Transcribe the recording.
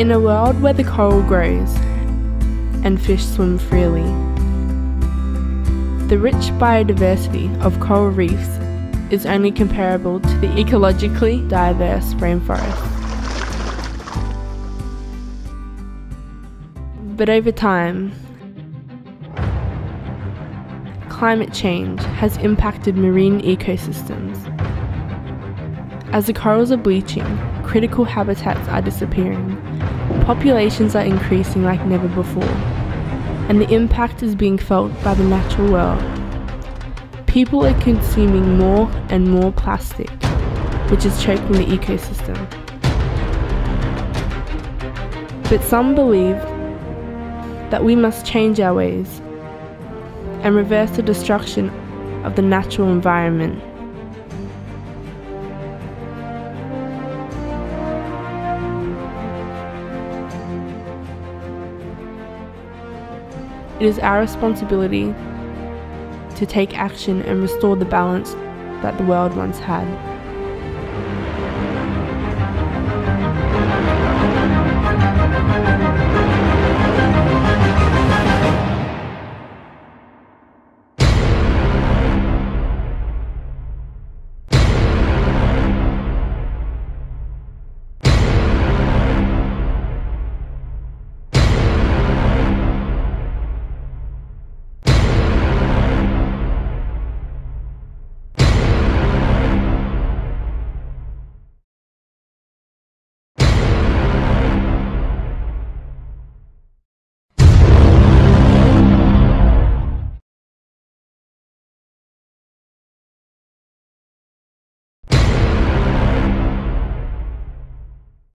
In a world where the coral grows and fish swim freely, the rich biodiversity of coral reefs is only comparable to the ecologically diverse rainforest. But over time, climate change has impacted marine ecosystems. As the corals are bleaching, critical habitats are disappearing, populations are increasing like never before, and the impact is being felt by the natural world. People are consuming more and more plastic, which is choking the ecosystem. But some believe that we must change our ways and reverse the destruction of the natural environment. It is our responsibility to take action and restore the balance that the world once had.